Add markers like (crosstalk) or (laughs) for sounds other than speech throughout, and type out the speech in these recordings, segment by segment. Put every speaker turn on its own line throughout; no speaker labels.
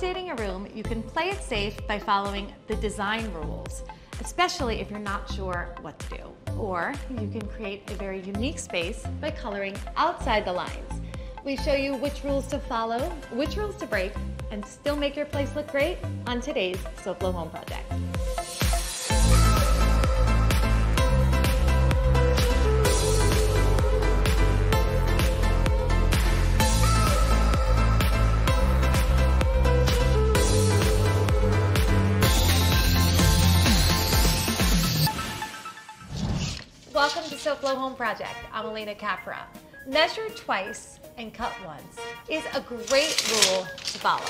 updating a room, you can play it safe by following the design rules, especially if you're not sure what to do. Or you can create a very unique space by coloring outside the lines. We show you which rules to follow, which rules to break, and still make your place look great on today's SoFlo Home Project. Welcome to SoFlo Home Project. I'm Alena Capra. Measure twice and cut once is a great rule to follow.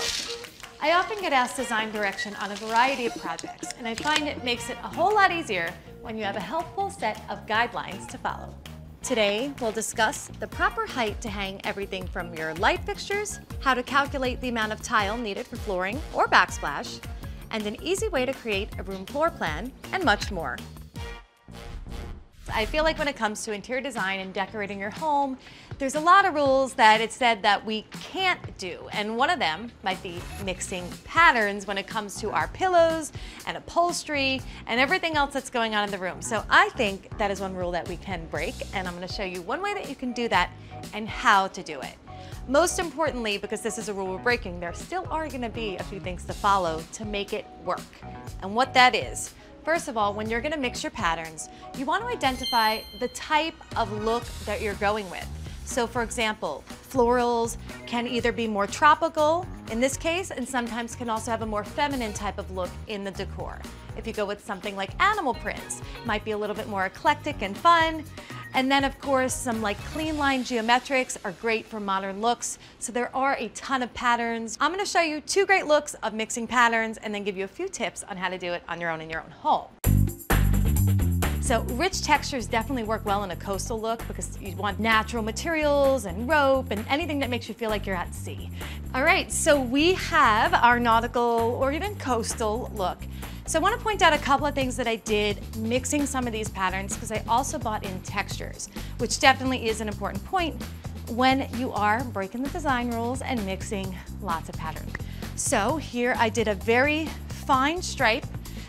I often get asked design direction on a variety of projects, and I find it makes it a whole lot easier when you have a helpful set of guidelines to follow. Today, we'll discuss the proper height to hang everything from your light fixtures, how to calculate the amount of tile needed for flooring or backsplash, and an easy way to create a room floor plan, and much more. I feel like when it comes to interior design and decorating your home, there's a lot of rules that it's said that we can't do. And one of them might be mixing patterns when it comes to our pillows and upholstery and everything else that's going on in the room. So I think that is one rule that we can break. And I'm gonna show you one way that you can do that and how to do it. Most importantly, because this is a rule we're breaking, there still are gonna be a few things to follow to make it work. And what that is, First of all, when you're gonna mix your patterns, you wanna identify the type of look that you're going with. So for example, florals can either be more tropical in this case, and sometimes can also have a more feminine type of look in the decor. If you go with something like animal prints, might be a little bit more eclectic and fun. And then of course, some like clean line geometrics are great for modern looks. So there are a ton of patterns. I'm gonna show you two great looks of mixing patterns and then give you a few tips on how to do it on your own in your own home. So rich textures definitely work well in a coastal look because you want natural materials and rope and anything that makes you feel like you're at sea. All right, so we have our nautical or even coastal look. So I want to point out a couple of things that I did mixing some of these patterns because I also bought in textures, which definitely is an important point when you are breaking the design rules and mixing lots of patterns. So here I did a very fine stripe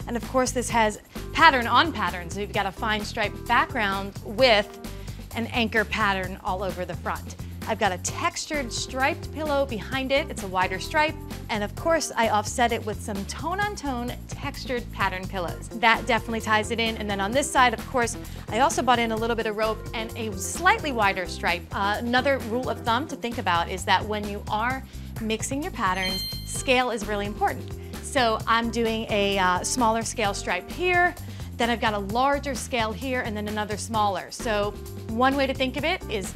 and of course this has pattern on pattern. So you've got a fine stripe background with an anchor pattern all over the front. I've got a textured striped pillow behind it. It's a wider stripe. And of course, I offset it with some tone-on-tone -tone textured pattern pillows. That definitely ties it in. And then on this side, of course, I also bought in a little bit of rope and a slightly wider stripe. Uh, another rule of thumb to think about is that when you are mixing your patterns, scale is really important. So I'm doing a uh, smaller scale stripe here, then I've got a larger scale here and then another smaller. So one way to think of it is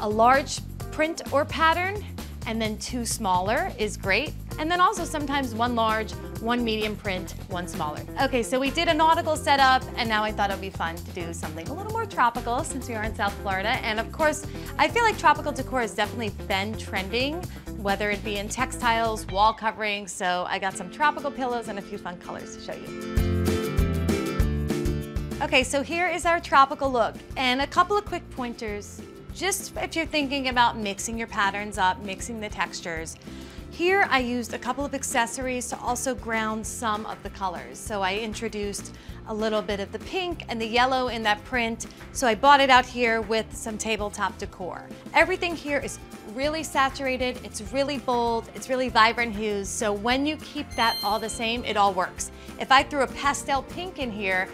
a large print or pattern and then two smaller is great. And then also sometimes one large, one medium print, one smaller. Okay, so we did a nautical setup and now I thought it'd be fun to do something a little more tropical since we are in South Florida. And of course, I feel like tropical decor has definitely been trending, whether it be in textiles, wall coverings. So I got some tropical pillows and a few fun colors to show you. Okay, so here is our tropical look and a couple of quick pointers just if you're thinking about mixing your patterns up, mixing the textures. Here I used a couple of accessories to also ground some of the colors. So I introduced a little bit of the pink and the yellow in that print. So I bought it out here with some tabletop decor. Everything here is really saturated, it's really bold, it's really vibrant hues. So when you keep that all the same, it all works. If I threw a pastel pink in here,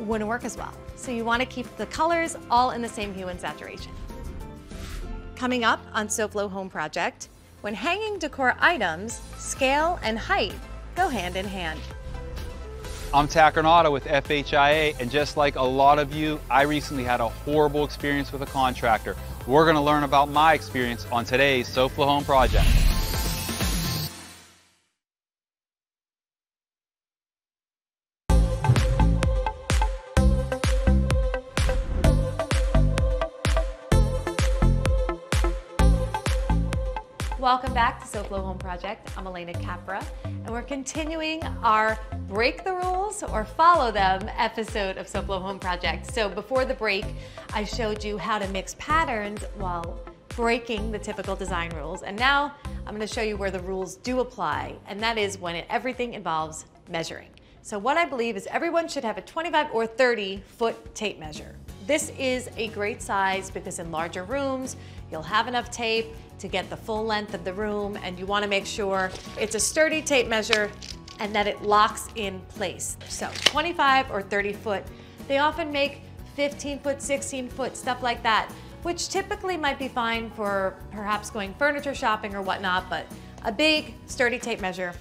wouldn't work as well. So you wanna keep the colors all in the same hue and saturation. Coming up on SoFlo Home Project, when hanging decor items, scale and height go hand in hand.
I'm Tackern with FHIA, and just like a lot of you, I recently had a horrible experience with a contractor. We're gonna learn about my experience on today's SoFlo Home Project.
Welcome back to SoFlo Home Project. I'm Alena Capra, and we're continuing our Break the Rules or Follow Them episode of SoFlo Home Project. So before the break, I showed you how to mix patterns while breaking the typical design rules. And now I'm gonna show you where the rules do apply, and that is when it, everything involves measuring. So what I believe is everyone should have a 25 or 30 foot tape measure. This is a great size because in larger rooms, you'll have enough tape to get the full length of the room and you wanna make sure it's a sturdy tape measure and that it locks in place. So 25 or 30 foot, they often make 15 foot, 16 foot, stuff like that, which typically might be fine for perhaps going furniture shopping or whatnot, but a big sturdy tape measure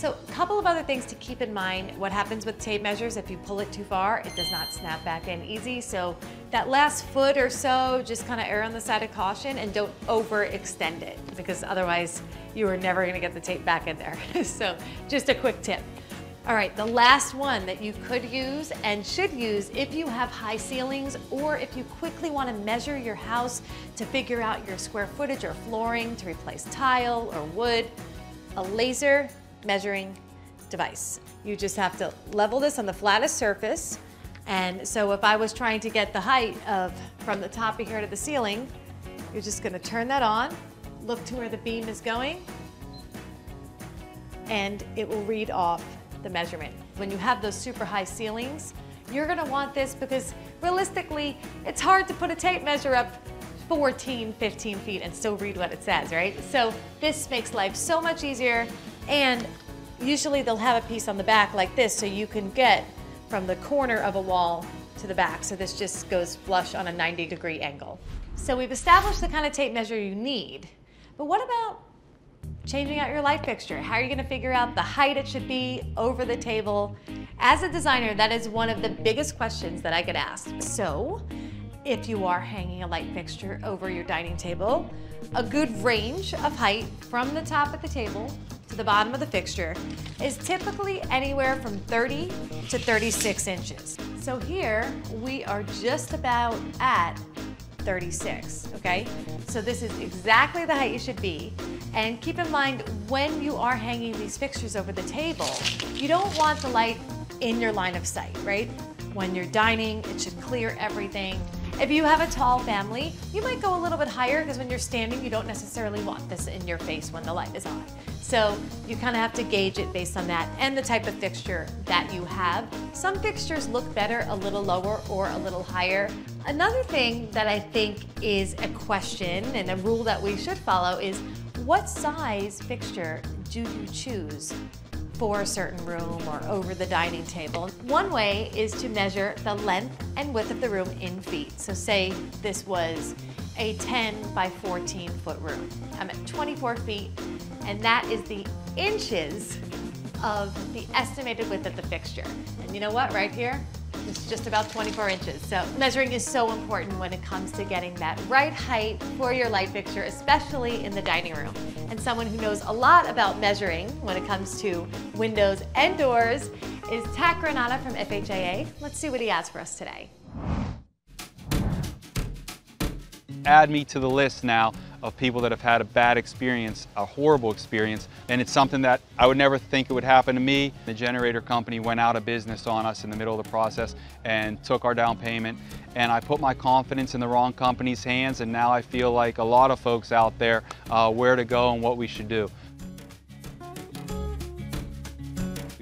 so a couple of other things to keep in mind. What happens with tape measures, if you pull it too far, it does not snap back in easy. So that last foot or so, just kind of err on the side of caution and don't overextend it because otherwise you are never gonna get the tape back in there. (laughs) so just a quick tip. All right, the last one that you could use and should use if you have high ceilings or if you quickly want to measure your house to figure out your square footage or flooring to replace tile or wood, a laser measuring device. You just have to level this on the flattest surface. And so if I was trying to get the height of from the top of here to the ceiling, you're just gonna turn that on, look to where the beam is going, and it will read off the measurement. When you have those super high ceilings, you're gonna want this because realistically, it's hard to put a tape measure up 14, 15 feet and still read what it says, right? So this makes life so much easier and usually they'll have a piece on the back like this so you can get from the corner of a wall to the back. So this just goes flush on a 90 degree angle. So we've established the kind of tape measure you need, but what about changing out your light fixture? How are you gonna figure out the height it should be over the table? As a designer, that is one of the biggest questions that I get asked. So if you are hanging a light fixture over your dining table, a good range of height from the top of the table to the bottom of the fixture is typically anywhere from 30 to 36 inches. So here we are just about at 36, okay? So this is exactly the height you should be. And keep in mind, when you are hanging these fixtures over the table, you don't want the light in your line of sight, right? When you're dining, it should clear everything. If you have a tall family, you might go a little bit higher because when you're standing, you don't necessarily want this in your face when the light is on. So you kind of have to gauge it based on that and the type of fixture that you have. Some fixtures look better a little lower or a little higher. Another thing that I think is a question and a rule that we should follow is what size fixture do you choose for a certain room or over the dining table. One way is to measure the length and width of the room in feet. So say this was a 10 by 14 foot room. I'm at 24 feet and that is the inches of the estimated width of the fixture. And you know what, right here, it's just about 24 inches. So measuring is so important when it comes to getting that right height for your light fixture, especially in the dining room. And someone who knows a lot about measuring when it comes to windows and doors is Tak Granata from FHIA. Let's see what he has for us today.
Add me to the list now of people that have had a bad experience, a horrible experience, and it's something that I would never think it would happen to me. The generator company went out of business on us in the middle of the process and took our down payment, and I put my confidence in the wrong company's hands, and now I feel like a lot of folks out there uh, where to go and what we should do.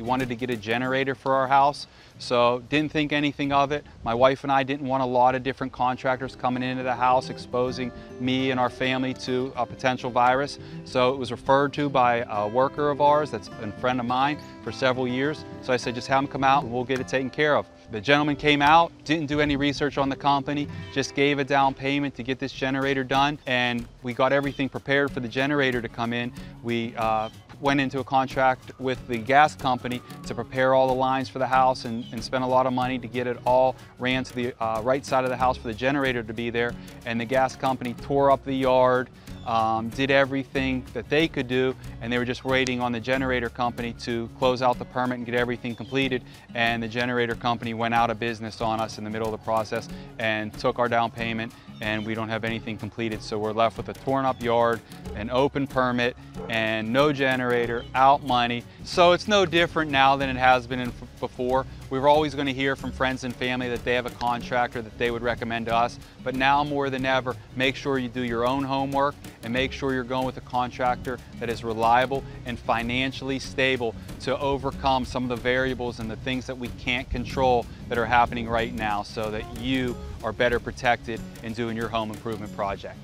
Wanted to get a generator for our house, so didn't think anything of it. My wife and I didn't want a lot of different contractors coming into the house exposing me and our family to a potential virus. So it was referred to by a worker of ours that's been a friend of mine for several years. So I said, just have them come out and we'll get it taken care of. The gentleman came out, didn't do any research on the company, just gave a down payment to get this generator done, and we got everything prepared for the generator to come in. We uh, went into a contract with the gas company to prepare all the lines for the house and, and spent a lot of money to get it all ran to the uh, right side of the house for the generator to be there. And the gas company tore up the yard, um, did everything that they could do, and they were just waiting on the generator company to close out the permit and get everything completed. And the generator company went out of business on us in the middle of the process and took our down payment, and we don't have anything completed. So we're left with a torn up yard, an open permit, and no generator, out money. So it's no different now than it has been before. We were always going to hear from friends and family that they have a contractor that they would recommend to us. But now more than ever, make sure you do your own homework and make sure you're going with a contractor that is reliable and financially stable to overcome some of the variables and the things that we can't control that are happening right now so that you are better protected in doing your home improvement project.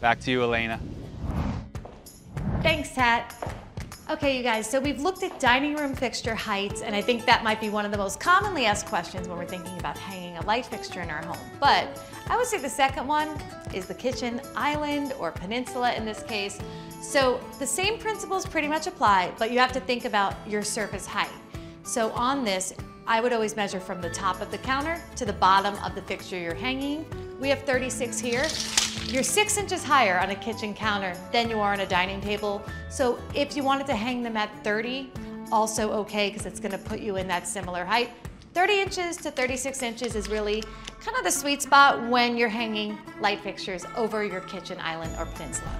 Back to you, Alena.
Thanks, Tak. Okay, you guys, so we've looked at dining room fixture heights, and I think that might be one of the most commonly asked questions when we're thinking about hanging a light fixture in our home. But I would say the second one is the kitchen island or peninsula in this case. So the same principles pretty much apply, but you have to think about your surface height. So on this, I would always measure from the top of the counter to the bottom of the fixture you're hanging. We have 36 here. You're six inches higher on a kitchen counter than you are on a dining table. So if you wanted to hang them at 30, also okay, because it's gonna put you in that similar height. 30 inches to 36 inches is really kind of the sweet spot when you're hanging light fixtures over your kitchen island or peninsula.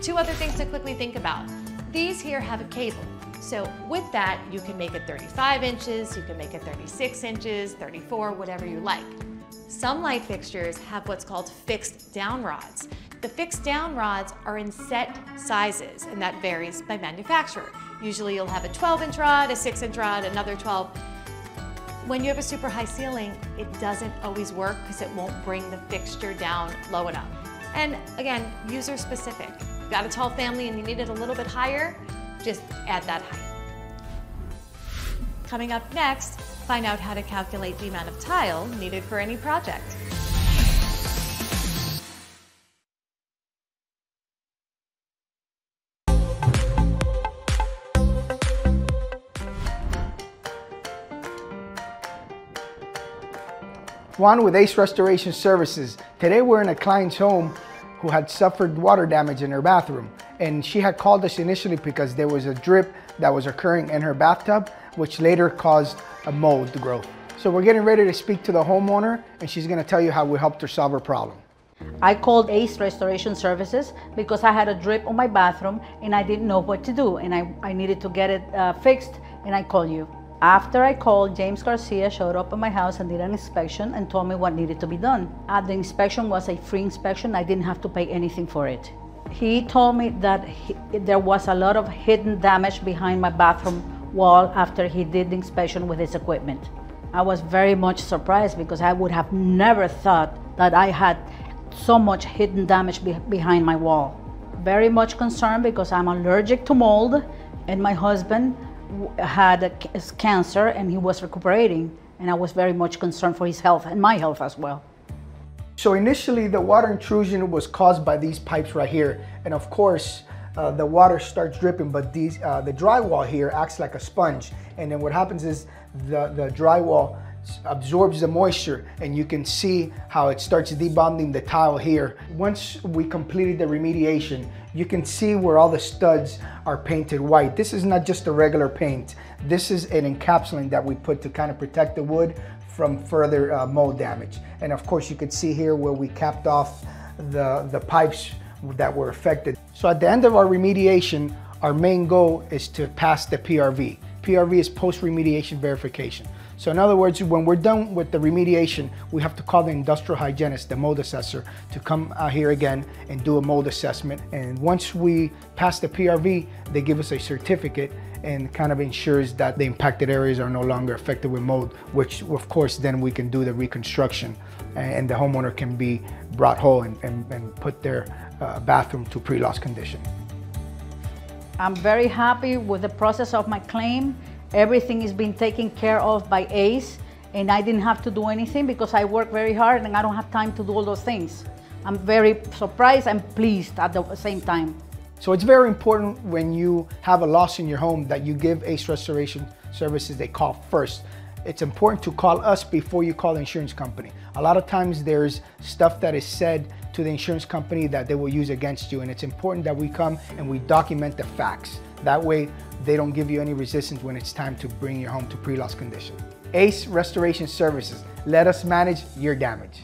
Two other things to quickly think about. These here have a cable. So with that, you can make it 35 inches, you can make it 36 inches, 34, whatever you like. Some light fixtures have what's called fixed down rods. The fixed down rods are in set sizes and that varies by manufacturer. Usually you'll have a 12 inch rod, a 6 inch rod, another 12. When you have a super high ceiling, it doesn't always work because it won't bring the fixture down low enough. And again, user specific. You've Got a tall family and you need it a little bit higher, just add that height. Coming up next, find out how to calculate the amount of tile needed for any project.
Juan with Ace Restoration Services. Today we're in a client's home who had suffered water damage in her bathroom. And she had called us initially because there was a drip that was occurring in her bathtub, which later caused a mold growth. So we're getting ready to speak to the homeowner and she's gonna tell you how we helped her solve her problem.
I called Ace Restoration Services because I had a drip on my bathroom and I didn't know what to do and I, I needed to get it uh, fixed and I called you. After I called, James Garcia showed up at my house and did an inspection and told me what needed to be done. Uh, the inspection was a free inspection. I didn't have to pay anything for it. He told me that he, there was a lot of hidden damage behind my bathroom wall after he did the inspection with his equipment. I was very much surprised because I would have never thought that I had so much hidden damage be behind my wall. Very much concerned because I'm allergic to mold and my husband had cancer and he was recuperating and I was very much concerned for his health and my health as well.
So initially the water intrusion was caused by these pipes right here. And of course, uh, the water starts dripping, but these, uh, the drywall here acts like a sponge. And then what happens is the, the drywall absorbs the moisture and you can see how it starts debonding the tile here. Once we completed the remediation, you can see where all the studs are painted white. This is not just a regular paint. This is an encapsulant that we put to kind of protect the wood from further uh, mold damage. And of course you could see here where we capped off the, the pipes that were affected. So at the end of our remediation, our main goal is to pass the PRV. PRV is post-remediation verification. So in other words, when we're done with the remediation, we have to call the industrial hygienist, the mold assessor, to come out here again and do a mold assessment. And once we pass the PRV, they give us a certificate and kind of ensures that the impacted areas are no longer affected with mold, which of course then we can do the reconstruction and the homeowner can be brought whole and, and, and put their uh, bathroom to pre-loss condition.
I'm very happy with the process of my claim. Everything is being taken care of by ACE and I didn't have to do anything because I work very hard and I don't have time to do all those things. I'm very surprised and pleased at the same time.
So it's very important when you have a loss in your home that you give ACE Restoration Services a call first. It's important to call us before you call the insurance company. A lot of times there's stuff that is said to the insurance company that they will use against you and it's important that we come and we document the facts. That way they don't give you any resistance when it's time to bring your home to pre-loss condition. ACE Restoration Services, let us manage your damage.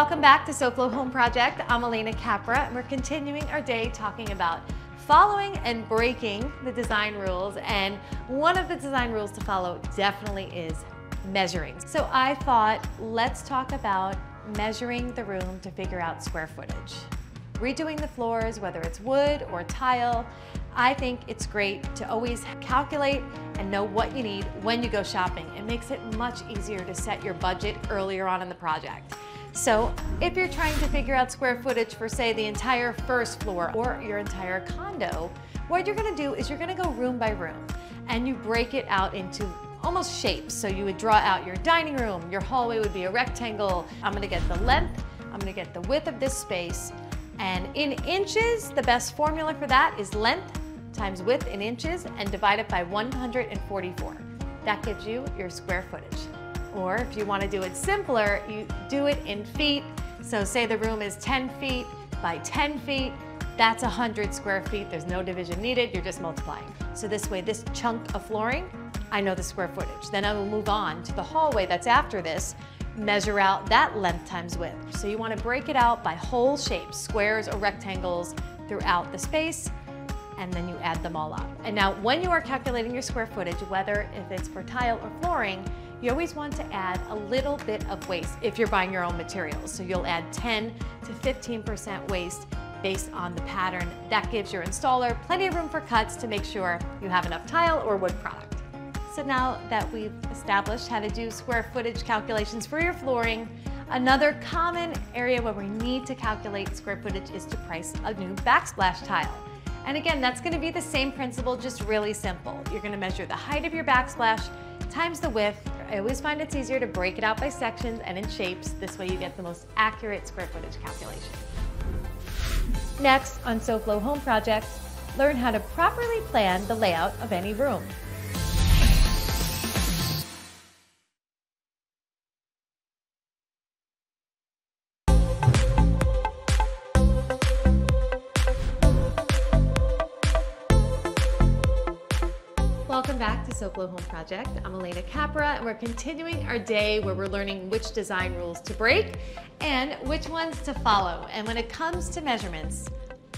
Welcome back to SoFlo Home Project. I'm Alena Capra and we're continuing our day talking about following and breaking the design rules. And one of the design rules to follow definitely is measuring. So I thought, let's talk about measuring the room to figure out square footage. Redoing the floors, whether it's wood or tile, I think it's great to always calculate and know what you need when you go shopping. It makes it much easier to set your budget earlier on in the project. So if you're trying to figure out square footage for say the entire first floor or your entire condo, what you're gonna do is you're gonna go room by room and you break it out into almost shapes. So you would draw out your dining room, your hallway would be a rectangle. I'm gonna get the length, I'm gonna get the width of this space, and in inches, the best formula for that is length times width in inches and divide it by 144. That gives you your square footage. Or if you wanna do it simpler, you do it in feet. So say the room is 10 feet by 10 feet, that's 100 square feet. There's no division needed, you're just multiplying. So this way, this chunk of flooring, I know the square footage. Then I will move on to the hallway that's after this, measure out that length times width. So you wanna break it out by whole shapes, squares or rectangles throughout the space, and then you add them all up. And now when you are calculating your square footage, whether if it's for tile or flooring, you always want to add a little bit of waste if you're buying your own materials. So you'll add 10 to 15% waste based on the pattern. That gives your installer plenty of room for cuts to make sure you have enough tile or wood product. So now that we've established how to do square footage calculations for your flooring, another common area where we need to calculate square footage is to price a new backsplash tile. And again, that's gonna be the same principle, just really simple. You're gonna measure the height of your backsplash times the width. I always find it's easier to break it out by sections and in shapes. This way you get the most accurate square footage calculation. Next, on SoFlo Home Projects, learn how to properly plan the layout of any room. Welcome back to SoFlo Home Project. I'm Alena Capra and we're continuing our day where we're learning which design rules to break and which ones to follow. And when it comes to measurements,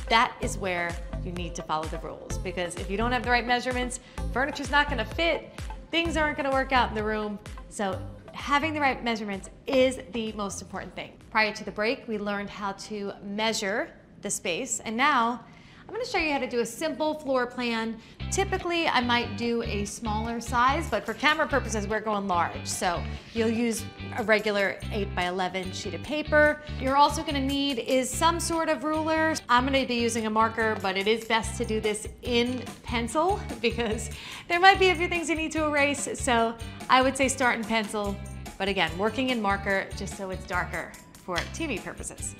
that is where you need to follow the rules because if you don't have the right measurements, furniture's not gonna fit, things aren't gonna work out in the room. So having the right measurements is the most important thing. Prior to the break, we learned how to measure the space and now I'm gonna show you how to do a simple floor plan. Typically, I might do a smaller size, but for camera purposes, we're going large. So you'll use a regular 8 by 11 sheet of paper. You're also gonna need is some sort of ruler. I'm gonna be using a marker, but it is best to do this in pencil (laughs) because there might be a few things you need to erase. So I would say start in pencil, but again, working in marker just so it's darker for TV purposes.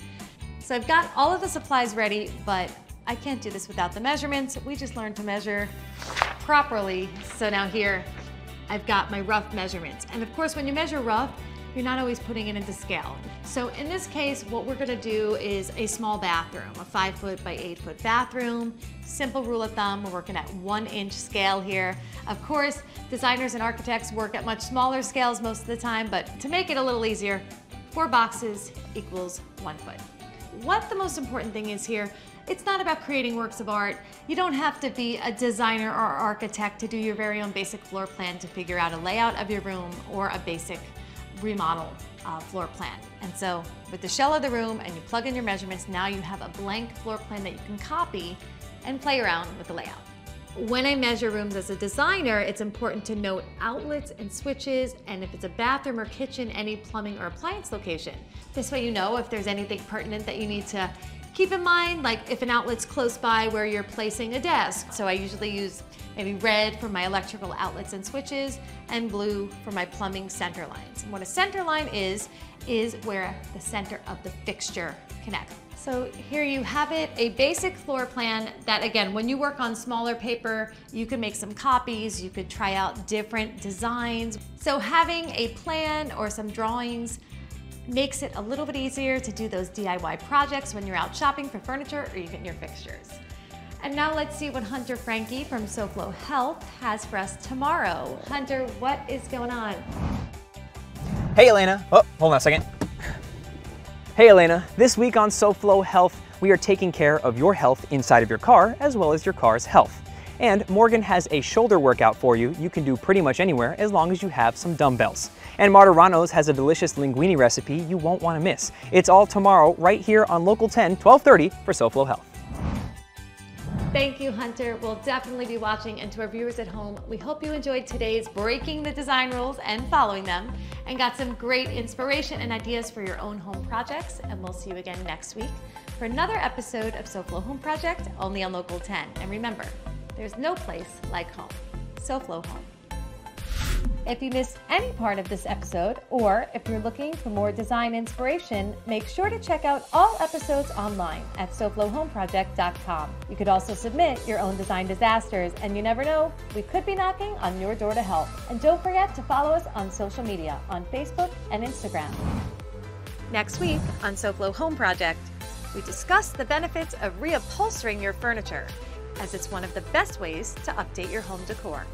So I've got all of the supplies ready, but I can't do this without the measurements. We just learned to measure properly. So now here, I've got my rough measurements. And of course, when you measure rough, you're not always putting it into scale. So in this case, what we're gonna do is a small bathroom, a five foot by eight foot bathroom. Simple rule of thumb, we're working at one inch scale here. Of course, designers and architects work at much smaller scales most of the time, but to make it a little easier, four boxes equals one foot. What the most important thing is here, it's not about creating works of art. You don't have to be a designer or architect to do your very own basic floor plan to figure out a layout of your room or a basic remodel uh, floor plan. And so with the shell of the room and you plug in your measurements, now you have a blank floor plan that you can copy and play around with the layout. When I measure rooms as a designer, it's important to note outlets and switches, and if it's a bathroom or kitchen, any plumbing or appliance location. This way you know if there's anything pertinent that you need to keep in mind, like if an outlet's close by where you're placing a desk. So I usually use maybe red for my electrical outlets and switches, and blue for my plumbing center lines. And what a center line is, is where the center of the fixture connects. So here you have it, a basic floor plan that again, when you work on smaller paper, you can make some copies, you could try out different designs. So having a plan or some drawings makes it a little bit easier to do those DIY projects when you're out shopping for furniture or even your fixtures. And now let's see what Hunter Frankie from SoFlo Health has for us tomorrow. Hunter, what is going on?
Hey Alena, oh, hold on a second. Hey Alena, this week on SoFlo Health, we are taking care of your health inside of your car as well as your car's health. And Morgan has a shoulder workout for you you can do pretty much anywhere as long as you have some dumbbells. And Martorano's has a delicious linguine recipe you won't want to miss. It's all tomorrow right here on Local 10, 1230 for SoFlo Health.
Thank you, Hunter. We'll definitely be watching. And to our viewers at home, we hope you enjoyed today's Breaking the Design Rules and Following Them and got some great inspiration and ideas for your own home projects. And we'll see you again next week for another episode of SoFlo Home Project only on Local 10. And remember, there's no place like home. SoFlo Home. If you missed any part of this episode, or if you're looking for more design inspiration, make sure to check out all episodes online at SoFloHomeProject.com. You could also submit your own design disasters, and you never know, we could be knocking on your door to help. And don't forget to follow us on social media on Facebook and Instagram. Next week on SoFlo Home Project, we discuss the benefits of reupholstering your furniture, as it's one of the best ways to update your home decor.